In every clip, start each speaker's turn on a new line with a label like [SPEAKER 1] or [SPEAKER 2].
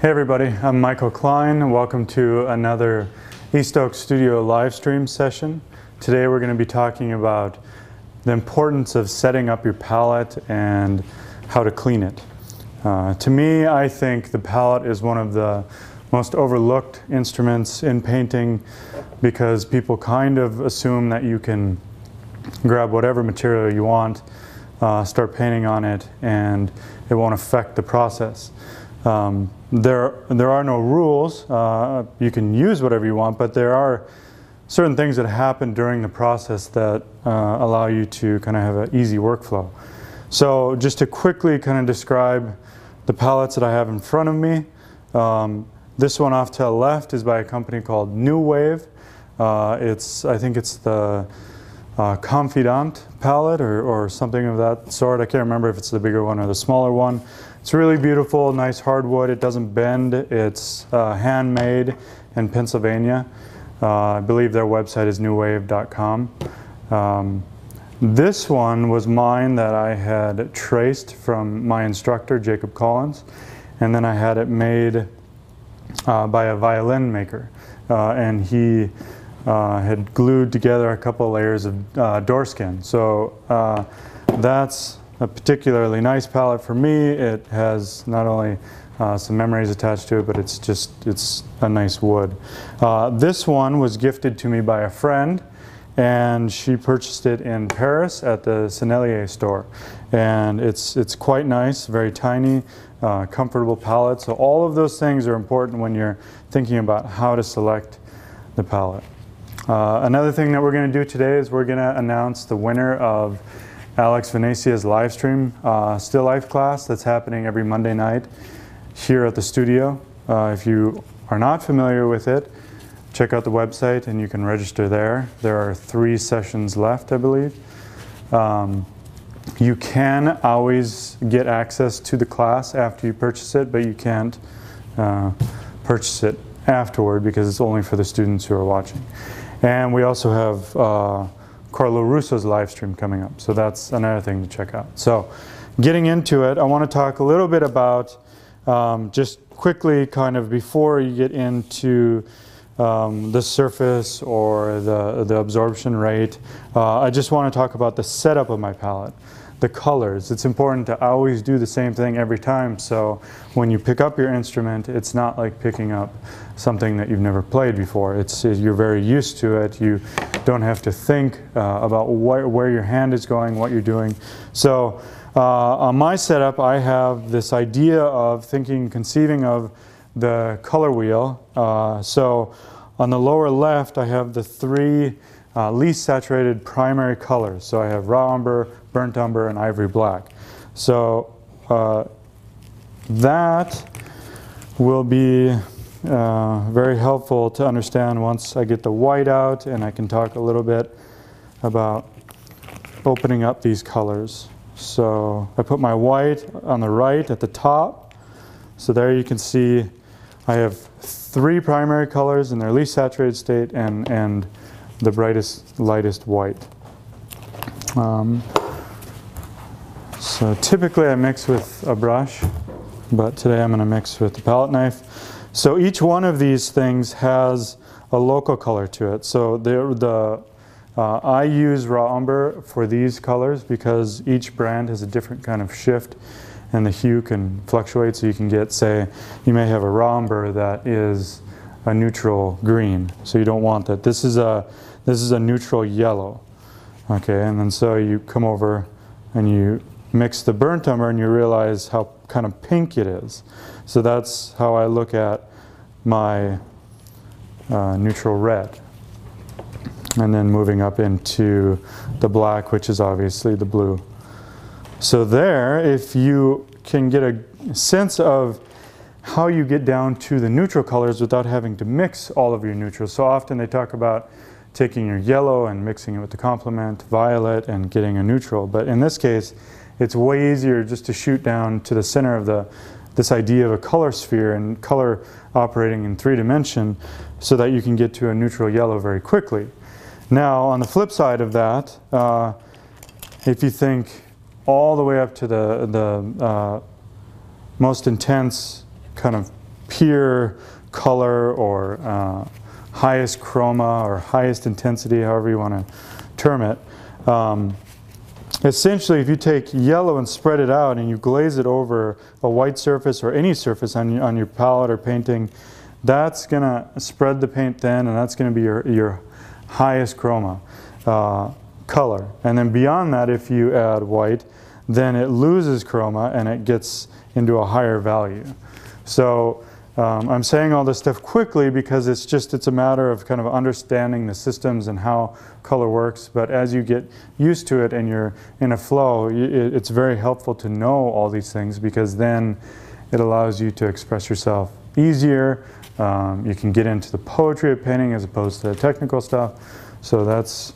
[SPEAKER 1] Hey everybody, I'm Michael Klein. Welcome to another East Oaks Studio live stream session. Today we're going to be talking about the importance of setting up your palette and how to clean it. Uh, to me, I think the palette is one of the most overlooked instruments in painting because people kind of assume that you can grab whatever material you want, uh, start painting on it, and it won't affect the process. Um, there, there are no rules. Uh, you can use whatever you want, but there are certain things that happen during the process that uh, allow you to kind of have an easy workflow. So just to quickly kind of describe the palettes that I have in front of me, um, this one off to the left is by a company called New Wave. Uh, it's, I think it's the uh, Confidant palette or, or something of that sort. I can't remember if it's the bigger one or the smaller one. It's really beautiful, nice hardwood. It doesn't bend. It's uh, handmade in Pennsylvania. Uh, I believe their website is newwave.com. Um, this one was mine that I had traced from my instructor, Jacob Collins, and then I had it made uh, by a violin maker. Uh, and he uh, had glued together a couple layers of uh, door skin. So that's a particularly nice palette for me. It has not only uh, some memories attached to it, but it's just, it's a nice wood. Uh, this one was gifted to me by a friend and she purchased it in Paris at the Sennelier store. And it's, it's quite nice, very tiny, uh, comfortable palette. So all of those things are important when you're thinking about how to select the palette. Uh, another thing that we're going to do today is we're going to announce the winner of Alex Venezia's live stream uh, still life class that's happening every Monday night here at the studio. Uh, if you are not familiar with it, check out the website and you can register there. There are three sessions left, I believe. Um, you can always get access to the class after you purchase it, but you can't uh, purchase it afterward because it's only for the students who are watching. And we also have uh, Carlo Russo's live stream coming up. So that's another thing to check out. So getting into it, I want to talk a little bit about um, just quickly kind of before you get into um, the surface or the, the absorption rate. Uh, I just want to talk about the setup of my palette the colors. It's important to always do the same thing every time so when you pick up your instrument it's not like picking up something that you've never played before. It's You're very used to it. You don't have to think uh, about wh where your hand is going, what you're doing. So uh, on my setup I have this idea of thinking, conceiving of the color wheel. Uh, so on the lower left I have the three uh, least saturated primary colors. So I have raw umber, burnt umber, and ivory black. So uh, that will be uh, very helpful to understand once I get the white out and I can talk a little bit about opening up these colors. So I put my white on the right at the top. So there you can see I have three primary colors in their least saturated state and, and the brightest, lightest white. Um, so typically I mix with a brush, but today I'm going to mix with the palette knife. So each one of these things has a local color to it. So the, the uh, I use raw umber for these colors because each brand has a different kind of shift and the hue can fluctuate. So you can get, say, you may have a raw umber that is a neutral green. So you don't want that. This is a this is a neutral yellow. Okay, and then so you come over and you mix the burnt umber and you realize how kind of pink it is. So that's how I look at my uh, neutral red. And then moving up into the black, which is obviously the blue. So there, if you can get a sense of how you get down to the neutral colors without having to mix all of your neutrals. So often they talk about taking your yellow and mixing it with the complement, violet, and getting a neutral. But in this case, it's way easier just to shoot down to the center of the this idea of a color sphere and color operating in three dimension so that you can get to a neutral yellow very quickly. Now on the flip side of that, uh, if you think all the way up to the, the uh, most intense kind of pure color or uh, highest chroma or highest intensity, however you want to term it. Um, essentially, if you take yellow and spread it out and you glaze it over a white surface or any surface on, on your palette or painting, that's going to spread the paint thin and that's going to be your, your highest chroma uh, color. And then beyond that, if you add white, then it loses chroma and it gets into a higher value. So um, I'm saying all this stuff quickly because it's just it's a matter of kind of understanding the systems and how color works. But as you get used to it and you're in a flow, it's very helpful to know all these things because then it allows you to express yourself easier. Um, you can get into the poetry of painting as opposed to the technical stuff. So that's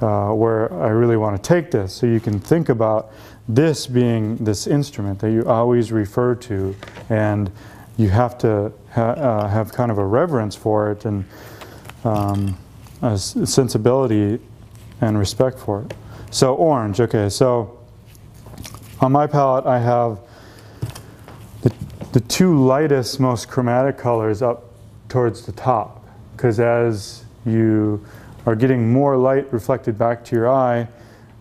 [SPEAKER 1] uh, where I really want to take this. So you can think about this being this instrument that you always refer to and you have to ha uh, have kind of a reverence for it and um, a sensibility and respect for it. So orange, okay, so on my palette I have the, the two lightest, most chromatic colors up towards the top because as you are getting more light reflected back to your eye,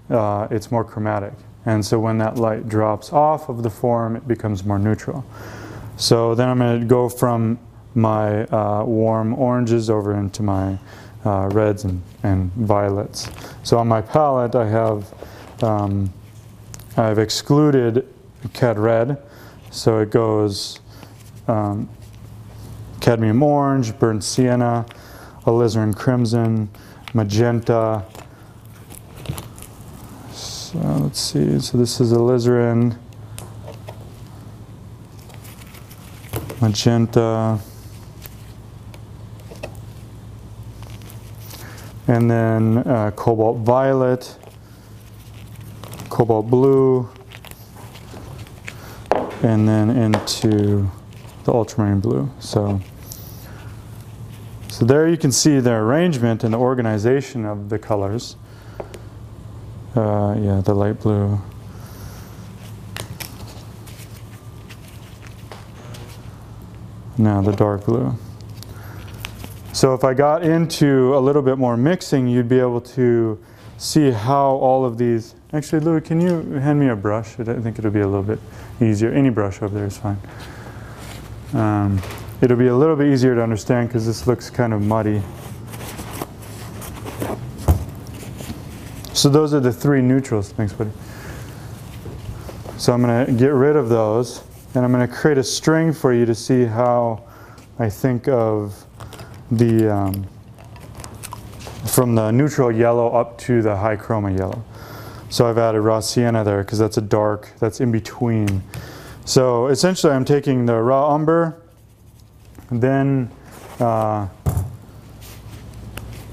[SPEAKER 1] uh, it's more chromatic. And so when that light drops off of the form, it becomes more neutral. So then I'm going to go from my uh, warm oranges over into my uh, reds and, and, violets. So on my palette I have, um, I've excluded cad red, so it goes um, cadmium orange, burnt sienna, alizarin crimson, magenta. So let's see, so this is alizarin, magenta, and then uh, cobalt violet, cobalt blue, and then into the ultramarine blue. So, so there you can see the arrangement and the organization of the colors. Uh, yeah, the light blue. Now the dark blue. So if I got into a little bit more mixing, you'd be able to see how all of these, actually Louis, can you hand me a brush? I think it'll be a little bit easier. Any brush over there is fine. Um, it'll be a little bit easier to understand because this looks kind of muddy. So those are the three neutrals. Thanks, buddy. So I'm going to get rid of those. And I'm going to create a string for you to see how I think of the, um, from the neutral yellow up to the high chroma yellow. So I've added raw sienna there because that's a dark, that's in between. So essentially I'm taking the raw umber, then uh,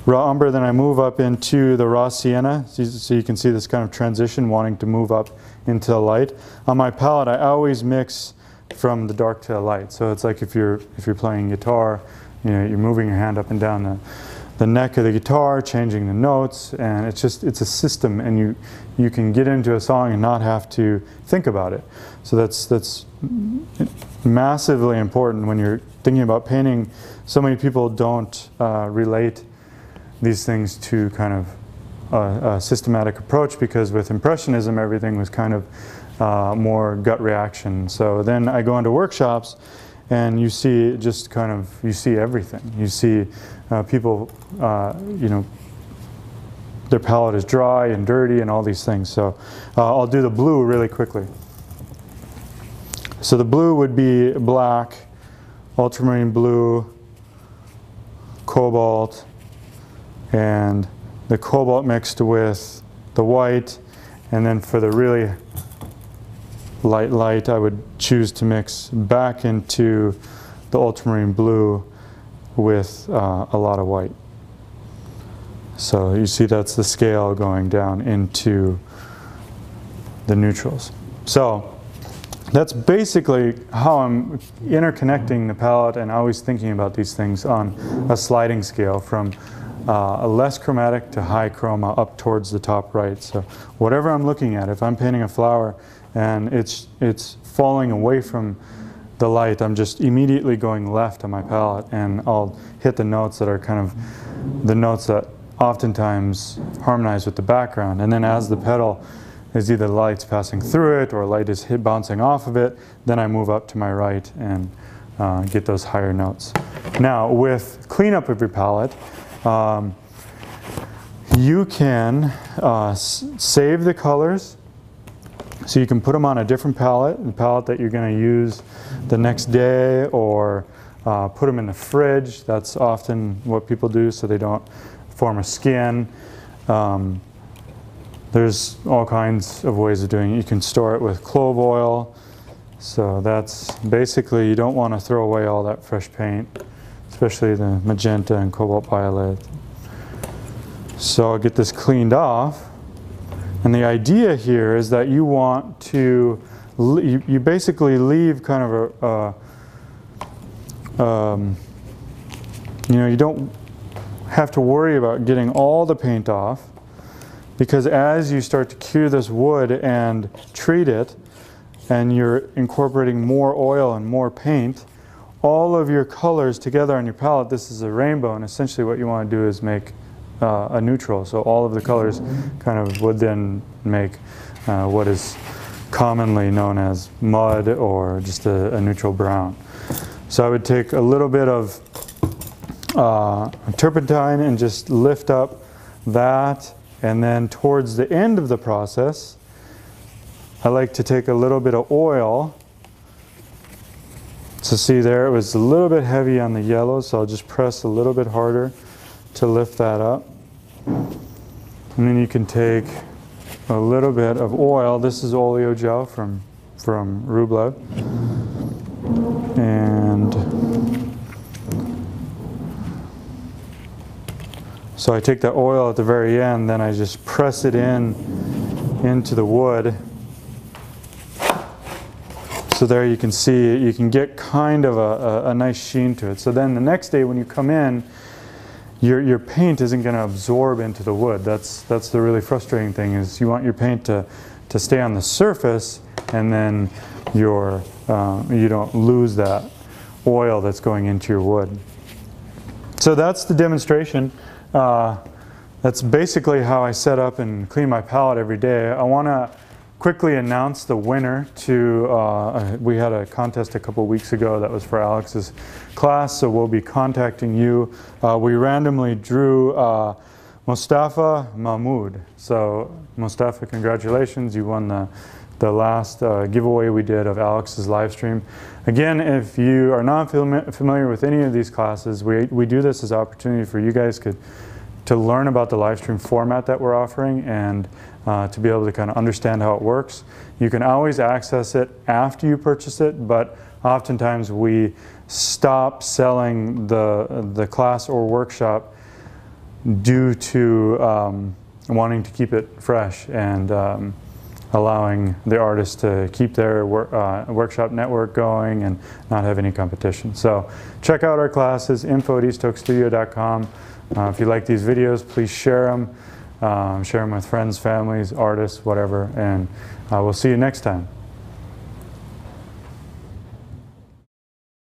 [SPEAKER 1] raw umber, then I move up into the raw sienna. So you can see this kind of transition wanting to move up into the light. On my palette, I always mix from the dark to the light. So it's like if you're if you're playing guitar, you know, you're moving your hand up and down the the neck of the guitar, changing the notes, and it's just it's a system, and you you can get into a song and not have to think about it. So that's that's massively important when you're thinking about painting. So many people don't uh, relate these things to kind of a, a systematic approach because with Impressionism, everything was kind of uh, more gut reaction. So then I go into workshops and you see just kind of, you see everything. You see uh, people, uh, you know, their palette is dry and dirty and all these things. So uh, I'll do the blue really quickly. So the blue would be black, ultramarine blue, cobalt, and the cobalt mixed with the white, and then for the really light light, I would choose to mix back into the ultramarine blue with uh, a lot of white. So you see that's the scale going down into the neutrals. So that's basically how I'm interconnecting the palette and always thinking about these things on a sliding scale from uh, a less chromatic to high chroma up towards the top right. So whatever I'm looking at, if I'm painting a flower and it's, it's falling away from the light, I'm just immediately going left on my palette and I'll hit the notes that are kind of the notes that oftentimes harmonize with the background. And then as the petal is either light's passing through it or light is hit bouncing off of it, then I move up to my right and uh, get those higher notes. Now with cleanup of your palette, um, you can uh, save the colors so you can put them on a different palette, a palette that you're going to use the next day or uh, put them in the fridge. That's often what people do so they don't form a skin. Um, there's all kinds of ways of doing it. You can store it with clove oil. So that's basically, you don't want to throw away all that fresh paint, especially the magenta and cobalt violet. So I'll get this cleaned off. And the idea here is that you want to, you, you basically leave kind of a, um, you know, you don't have to worry about getting all the paint off because as you start to cure this wood and treat it and you're incorporating more oil and more paint, all of your colors together on your palette, this is a rainbow and essentially what you want to do is make uh, a neutral. So all of the colors kind of would then make uh, what is commonly known as mud or just a, a, neutral brown. So I would take a little bit of uh, turpentine and just lift up that and then towards the end of the process I like to take a little bit of oil so see there it was a little bit heavy on the yellow so I'll just press a little bit harder to lift that up. And then you can take a little bit of oil. This is oleo gel from, from Rublev. And so I take the oil at the very end, then I just press it in into the wood. So there you can see, you can get kind of a, a, a nice sheen to it. So then the next day when you come in, your, your paint isn't going to absorb into the wood. That's, that's the really frustrating thing is you want your paint to, to stay on the surface and then your, uh, you don't lose that oil that's going into your wood. So that's the demonstration. Uh, that's basically how I set up and clean my palette every day. I want to quickly announce the winner to, uh, we had a contest a couple weeks ago that was for Alex's class, so we'll be contacting you. Uh, we randomly drew uh, Mustafa Mahmoud. So Mustafa, congratulations, you won the, the last uh, giveaway we did of Alex's live stream. Again, if you are not familiar with any of these classes, we, we do this as an opportunity for you guys could, to learn about the live stream format that we're offering and uh, to be able to kind of understand how it works. You can always access it after you purchase it, but oftentimes we stop selling the, the class or workshop due to um, wanting to keep it fresh and um, allowing the artists to keep their wor uh, workshop network going and not have any competition. So check out our classes, info at eastoaksstudio.com. Uh, if you like these videos, please share them um, share them with friends, families, artists, whatever, and uh, we'll see you next time.